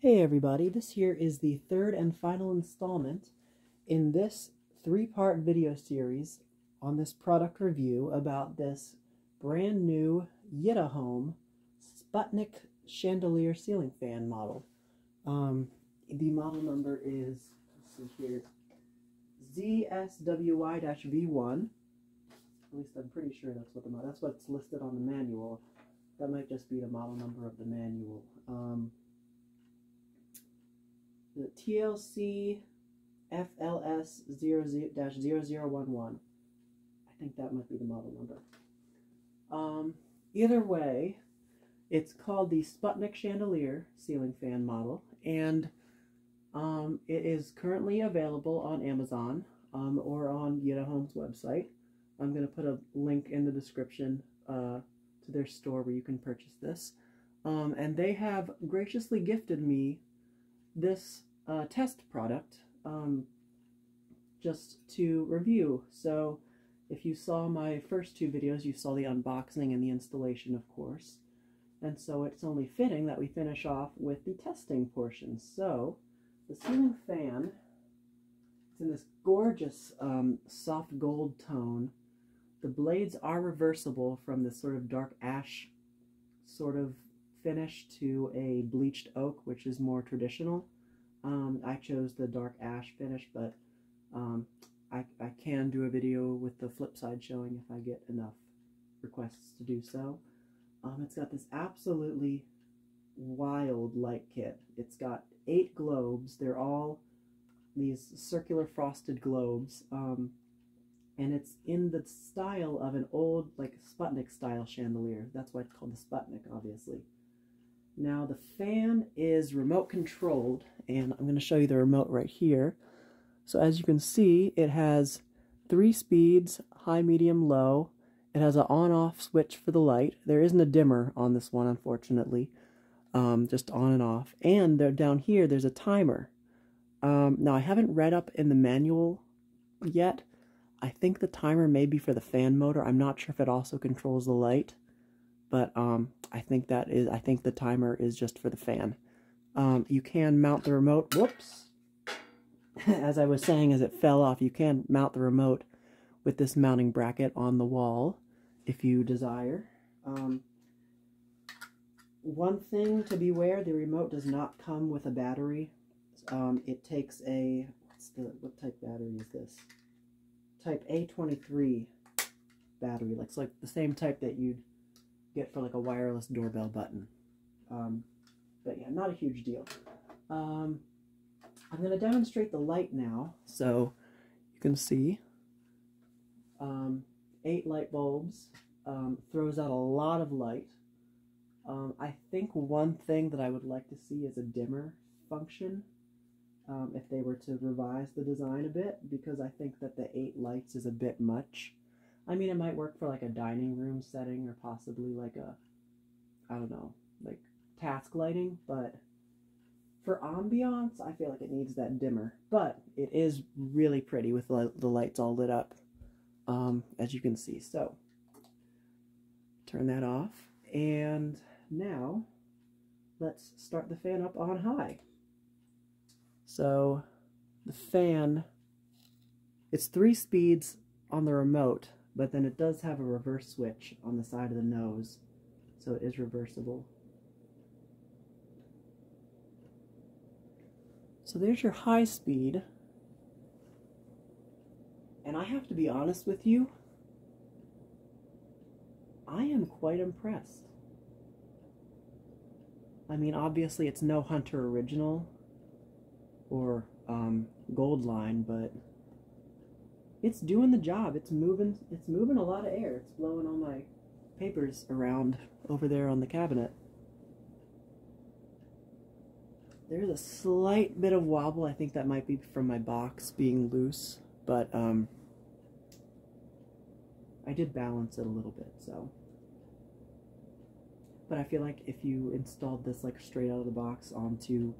Hey everybody, this here is the third and final installment in this three-part video series on this product review about this brand new Yitahome Sputnik chandelier ceiling fan model. Um, the model number is, see here, ZSWY-V1. At least I'm pretty sure that's what the model, that's what's listed on the manual. That might just be the model number of the manual. Um, TLC FLS 00-0011. I think that might be the model number. Um, either way, it's called the Sputnik Chandelier ceiling fan model, and um, it is currently available on Amazon um, or on Yitahome's website. I'm going to put a link in the description uh, to their store where you can purchase this. Um, and they have graciously gifted me this test product um, just to review. So if you saw my first two videos, you saw the unboxing and the installation, of course. And so it's only fitting that we finish off with the testing portion. So the ceiling fan, it's in this gorgeous um, soft gold tone. The blades are reversible from this sort of dark ash sort of finish to a bleached oak, which is more traditional. Um, I chose the dark ash finish, but um, I, I can do a video with the flip side showing if I get enough requests to do so. Um, it's got this absolutely wild light kit. It's got eight globes. They're all these circular frosted globes. Um, and it's in the style of an old, like, Sputnik style chandelier. That's why it's called the Sputnik, obviously. Now the fan is remote controlled, and I'm going to show you the remote right here. So as you can see, it has three speeds, high, medium, low. It has an on-off switch for the light. There isn't a dimmer on this one, unfortunately, um, just on and off. And there, down here, there's a timer. Um, now, I haven't read up in the manual yet. I think the timer may be for the fan motor. I'm not sure if it also controls the light but um, I think that is, I think the timer is just for the fan. Um, you can mount the remote, whoops, as I was saying as it fell off, you can mount the remote with this mounting bracket on the wall if you desire. Um, one thing to beware, the remote does not come with a battery. Um, it takes a, what's the, what type battery is this? Type A23 battery, it's like the same type that you'd get for like a wireless doorbell button. Um, but yeah, not a huge deal. Um, I'm going to demonstrate the light now. So you can see um, eight light bulbs um, throws out a lot of light. Um, I think one thing that I would like to see is a dimmer function um, if they were to revise the design a bit because I think that the eight lights is a bit much. I mean, it might work for like a dining room setting or possibly like a, I don't know, like task lighting, but for ambiance, I feel like it needs that dimmer. But it is really pretty with the, lights all lit up, um, as you can see. So, turn that off. And now, let's start the fan up on high. So, the fan, it's three speeds on the remote, but then it does have a reverse switch on the side of the nose, so it is reversible. So there's your high speed. And I have to be honest with you, I am quite impressed. I mean, obviously it's no Hunter original or um, Goldline, but it's doing the job. It's moving. It's moving a lot of air. It's blowing all my papers around over there on the cabinet. There's a slight bit of wobble. I think that might be from my box being loose, but um, I did balance it a little bit, so. But I feel like if you installed this like straight out of the box onto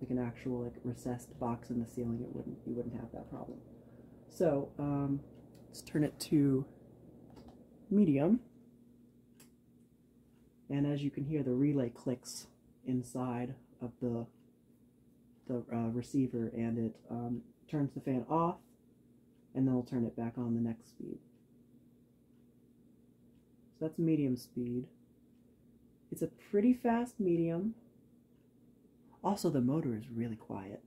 like an actual like recessed box in the ceiling, it wouldn't you wouldn't have that problem. So um, let's turn it to medium. And as you can hear, the relay clicks inside of the the uh, receiver and it um, turns the fan off and then we'll turn it back on the next speed. So that's medium speed. It's a pretty fast medium. Also, the motor is really quiet.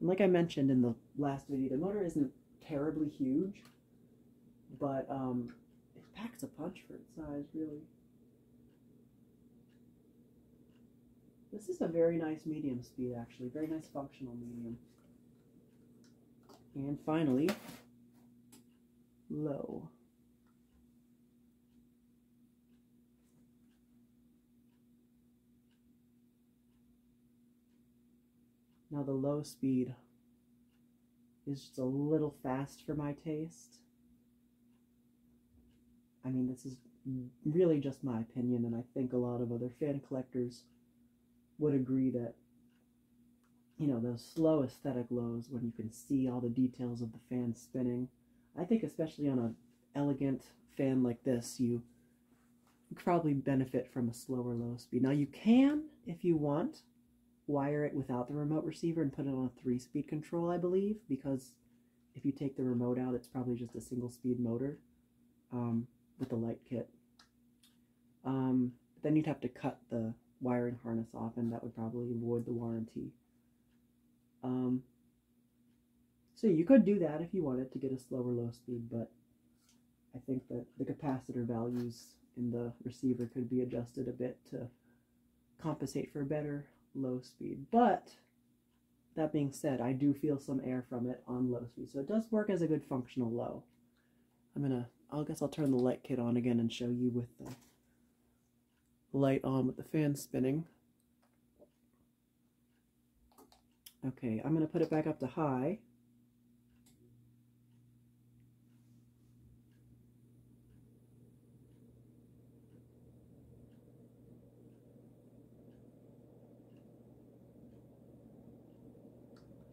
And like I mentioned in the last video, the motor isn't terribly huge, but um, it packs a punch for its size, really. This is a very nice medium speed, actually. Very nice functional medium. And finally, low. Now the low speed is just a little fast for my taste. I mean, this is really just my opinion, and I think a lot of other fan collectors would agree that, you know, those slow aesthetic lows when you can see all the details of the fan spinning. I think especially on an elegant fan like this, you probably benefit from a slower low speed. Now you can, if you want, wire it without the remote receiver and put it on a three speed control, I believe, because if you take the remote out, it's probably just a single speed motor um, with the light kit. Um, then you'd have to cut the wiring harness off, and that would probably void the warranty. Um, so you could do that if you wanted to get a slower low speed, but I think that the capacitor values in the receiver could be adjusted a bit to compensate for better low speed. But that being said, I do feel some air from it on low speed. So it does work as a good functional low. I'm gonna, I guess I'll turn the light kit on again and show you with the light on with the fan spinning. Okay, I'm gonna put it back up to high.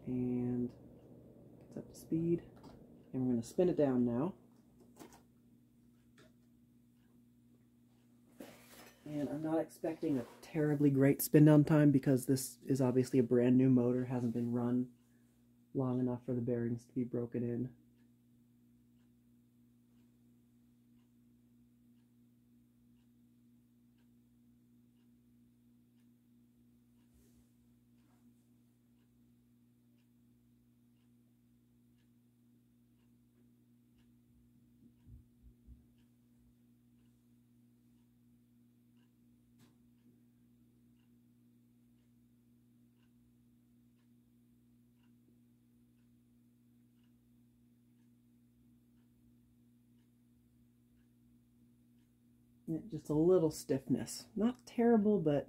and gets up to speed. And we're going to spin it down now. And I'm not expecting a terribly great spin down time because this is obviously a brand new motor, hasn't been run long enough for the bearings to be broken in. Just a little stiffness. Not terrible, but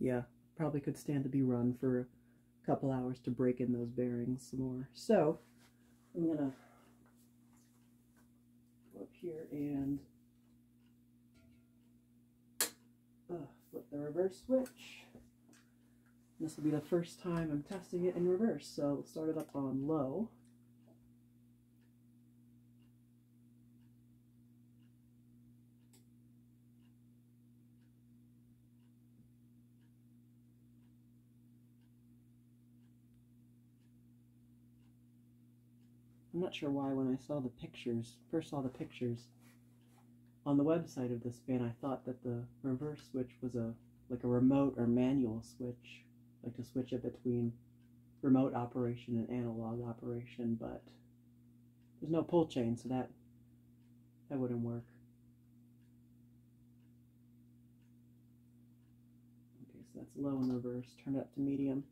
yeah, probably could stand to be run for a couple hours to break in those bearings some more. So I'm gonna go up here and uh, flip the reverse switch. This will be the first time I'm testing it in reverse, so start it up on low. I'm not sure why when I saw the pictures, first saw the pictures on the website of this fan, I thought that the reverse switch was a like a remote or manual switch, like to switch it between remote operation and analog operation, but there's no pull chain, so that that wouldn't work. Okay, so that's low in reverse. Turn it up to medium.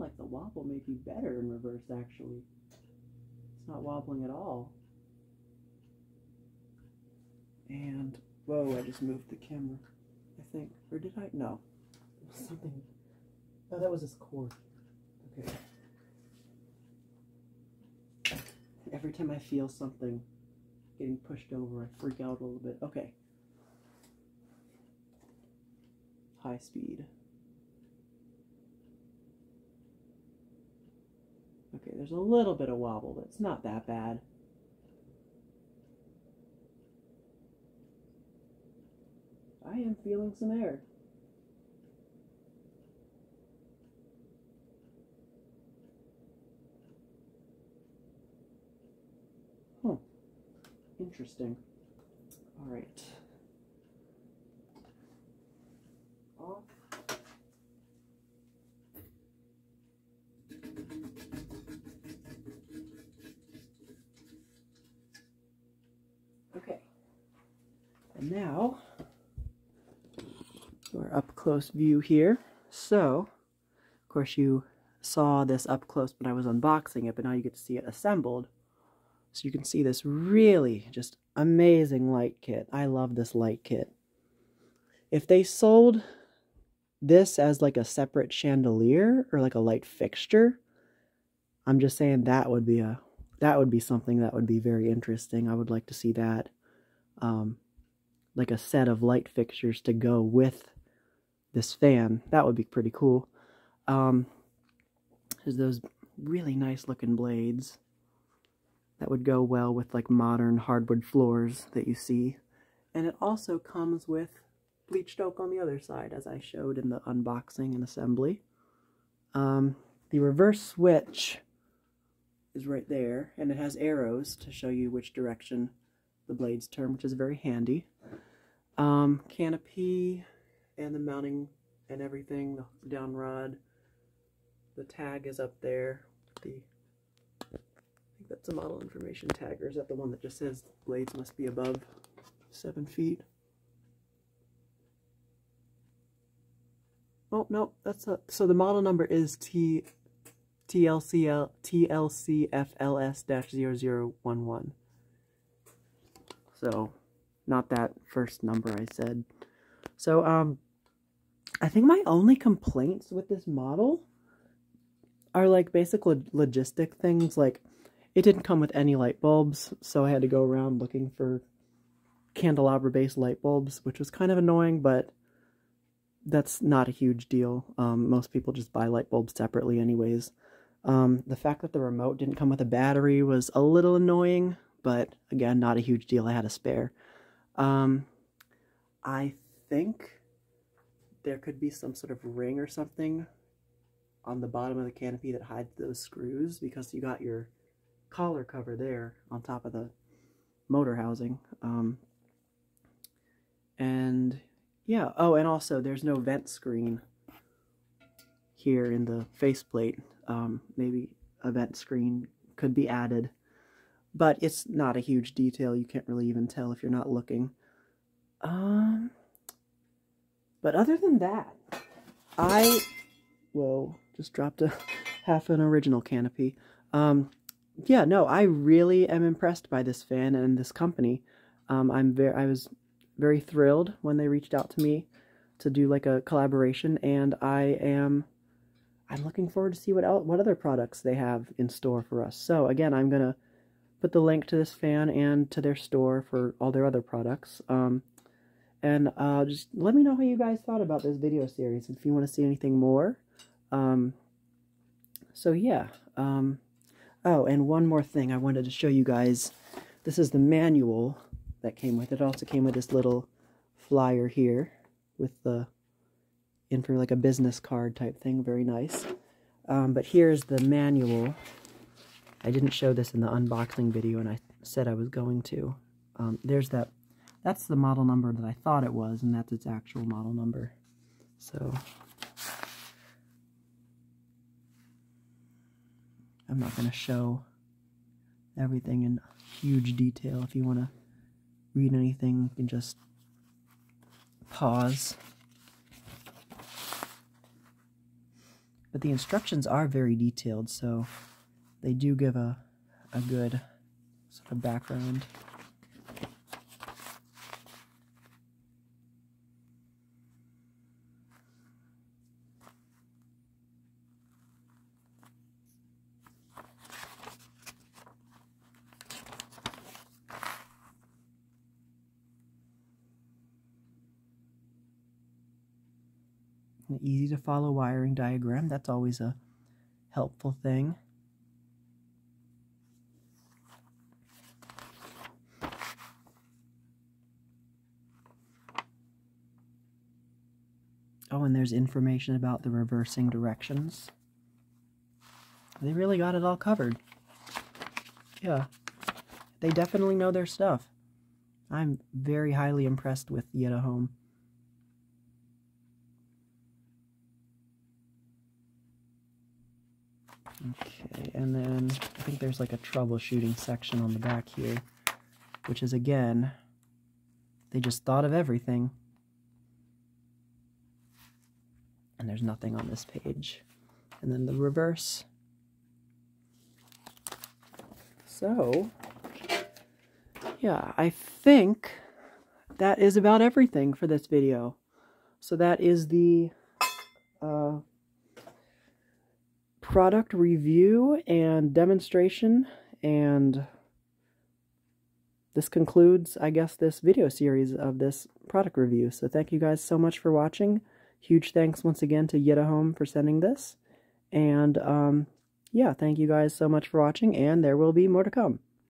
Like the wobble may be better in reverse, actually. It's not wobbling at all. And, whoa, I just moved the camera, I think. Or did I? No. Something. Oh, that was this cord. Okay. Every time I feel something getting pushed over, I freak out a little bit. Okay. High speed. Okay, there's a little bit of wobble, but it's not that bad. I am feeling some air. Huh. Interesting. All right. Off. Okay. And now, our up close view here. So, of course, you saw this up close when I was unboxing it, but now you get to see it assembled. So you can see this really just amazing light kit. I love this light kit. If they sold this as like a separate chandelier or like a light fixture, I'm just saying that would be a that would be something that would be very interesting. I would like to see that. Um, like a set of light fixtures to go with this fan. That would be pretty cool. Um, there's those really nice looking blades that would go well with like modern hardwood floors that you see. And it also comes with bleached oak on the other side, as I showed in the unboxing and assembly. Um, the reverse switch is right there, and it has arrows to show you which direction the blades turn, which is very handy. Um, canopy and the mounting and everything, the down rod. The tag is up there. The I think that's a model information tag, or is that the one that just says blades must be above seven feet? Oh no, that's a so the model number is T TLCL TLCFLS dash 0011. So not that first number I said. So um I think my only complaints with this model are like basic logistic things like it didn't come with any light bulbs, so I had to go around looking for candelabra based light bulbs, which was kind of annoying, but that's not a huge deal. Um, most people just buy light bulbs separately, anyways. Um, the fact that the remote didn't come with a battery was a little annoying, but again, not a huge deal. I had a spare. Um, I think there could be some sort of ring or something on the bottom of the canopy that hides those screws because you got your collar cover there on top of the motor housing. Um, and yeah, oh, and also there's no vent screen here in the faceplate. Um, maybe a vent screen could be added, but it's not a huge detail. You can't really even tell if you're not looking. Um, but other than that, I, whoa, just dropped a half an original canopy. Um, yeah, no, I really am impressed by this fan and this company. Um, I'm very, I was very thrilled when they reached out to me to do like a collaboration, and I am, I'm looking forward to see what else, what other products they have in store for us. So again, I'm gonna put the link to this fan and to their store for all their other products. Um, and uh, just let me know how you guys thought about this video series, if you want to see anything more. Um, so yeah. Um, oh, and one more thing I wanted to show you guys. This is the manual that came with it. also came with this little flyer here with the in for like a business card type thing. Very nice. Um, but here's the manual. I didn't show this in the unboxing video, and I said I was going to. Um, there's that that's the model number that I thought it was, and that's its actual model number. So, I'm not going to show everything in huge detail. If you want to read anything, you can just pause. But the instructions are very detailed, so they do give a, a good sort of background. an easy to follow wiring diagram. That's always a helpful thing. Oh, and there's information about the reversing directions. They really got it all covered. Yeah. They definitely know their stuff. I'm very highly impressed with Yitahome. Okay, and then I think there's like a troubleshooting section on the back here, which is again, they just thought of everything. And there's nothing on this page. And then the reverse. So, yeah, I think that is about everything for this video. So that is the uh, product review and demonstration and this concludes, I guess, this video series of this product review. So thank you guys so much for watching. Huge thanks once again to Yitahome for sending this. And um, yeah, thank you guys so much for watching, and there will be more to come.